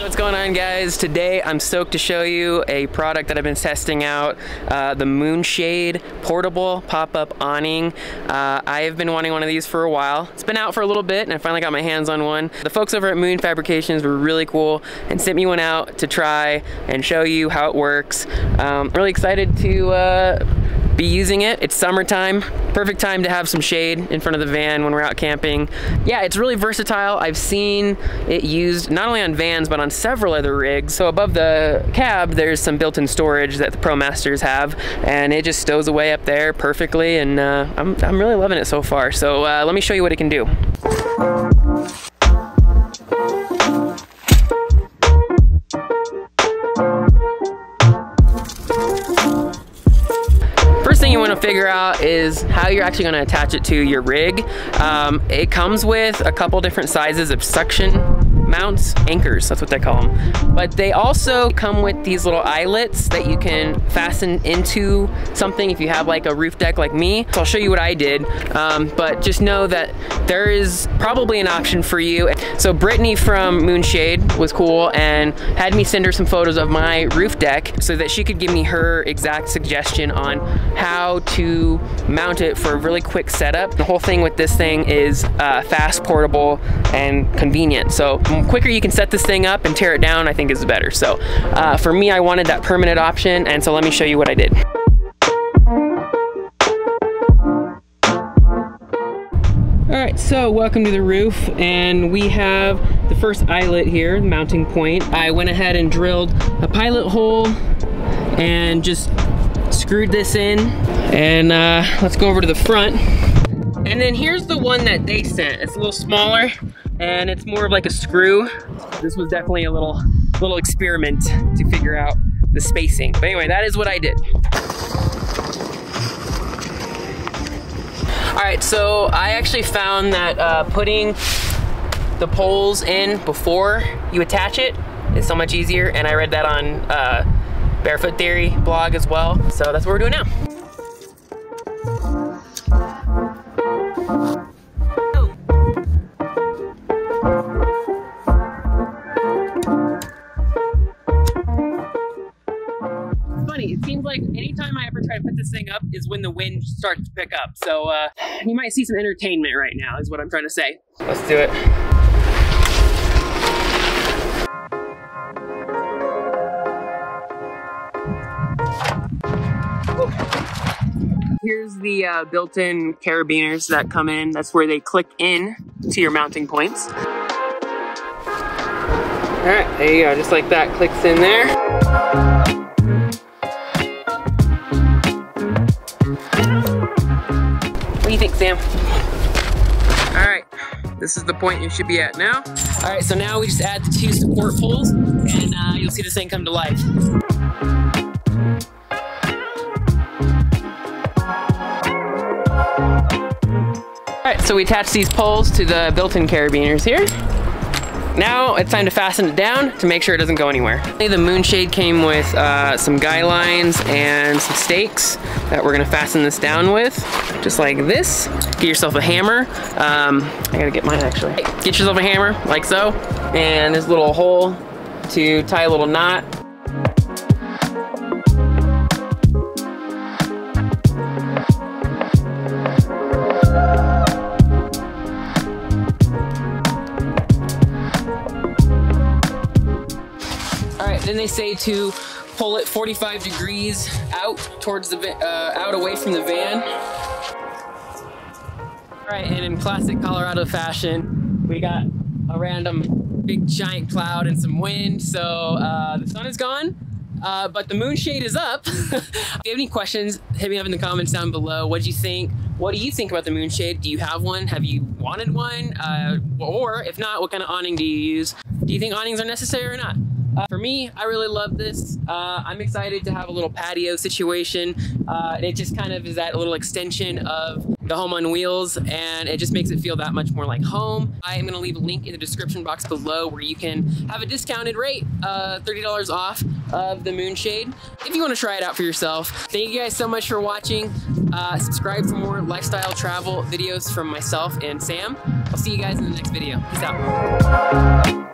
What's going on guys? Today I'm stoked to show you a product that I've been testing out, uh, the Moonshade Portable Pop-Up Awning. Uh, I have been wanting one of these for a while. It's been out for a little bit and I finally got my hands on one. The folks over at Moon Fabrications were really cool and sent me one out to try and show you how it works. Um, really excited to uh, be using it. It's summertime, perfect time to have some shade in front of the van when we're out camping. Yeah, it's really versatile. I've seen it used not only on vans, but on several other rigs. So above the cab, there's some built-in storage that the ProMasters have, and it just stows away up there perfectly, and uh, I'm, I'm really loving it so far. So uh, let me show you what it can do. Figure out is how you're actually going to attach it to your rig. Um, it comes with a couple different sizes of suction mounts, anchors, that's what they call them. But they also come with these little eyelets that you can fasten into something if you have like a roof deck like me. So I'll show you what I did, um, but just know that there is probably an option for you. So Brittany from Moonshade was cool and had me send her some photos of my roof deck so that she could give me her exact suggestion on how to mount it for a really quick setup. The whole thing with this thing is uh, fast, portable, and convenient. So quicker you can set this thing up and tear it down, I think is better. So uh, for me, I wanted that permanent option, and so let me show you what I did. All right, so welcome to the roof, and we have the first eyelet here, the mounting point. I went ahead and drilled a pilot hole and just screwed this in. And uh, let's go over to the front. And then here's the one that they sent. It's a little smaller, and it's more of like a screw. This was definitely a little, little experiment to figure out the spacing. But anyway, that is what I did. All right, so I actually found that uh, putting the poles in before you attach it is so much easier, and I read that on uh, Barefoot Theory blog as well. So that's what we're doing now. Like anytime I ever try to put this thing up is when the wind starts to pick up. So uh, you might see some entertainment right now is what I'm trying to say. Let's do it. Here's the uh, built-in carabiners that come in. That's where they click in to your mounting points. All right, there you go, just like that, clicks in there. Sam? All right, this is the point you should be at now. All right, so now we just add the two support poles and uh, you'll see this thing come to life. All right, so we attach these poles to the built-in carabiners here. Now it's time to fasten it down to make sure it doesn't go anywhere. The Moonshade came with uh, some guy lines and some stakes that we're gonna fasten this down with, just like this. Get yourself a hammer. Um, I gotta get mine actually. Get yourself a hammer, like so, and this little hole to tie a little knot Then they say to pull it 45 degrees out towards the, uh, out away from the van. All right, and in classic Colorado fashion, we got a random big giant cloud and some wind. So uh, the sun is gone, uh, but the moon shade is up. if you have any questions, hit me up in the comments down below. What do you think? What do you think about the moon shade? Do you have one? Have you wanted one? Uh, or if not, what kind of awning do you use? Do you think awnings are necessary or not? Uh, for me, I really love this. Uh, I'm excited to have a little patio situation. Uh, it just kind of is that little extension of the home on wheels and it just makes it feel that much more like home. I am gonna leave a link in the description box below where you can have a discounted rate, uh, $30 off of the Moonshade if you wanna try it out for yourself. Thank you guys so much for watching. Uh, subscribe for more lifestyle travel videos from myself and Sam. I'll see you guys in the next video. Peace out.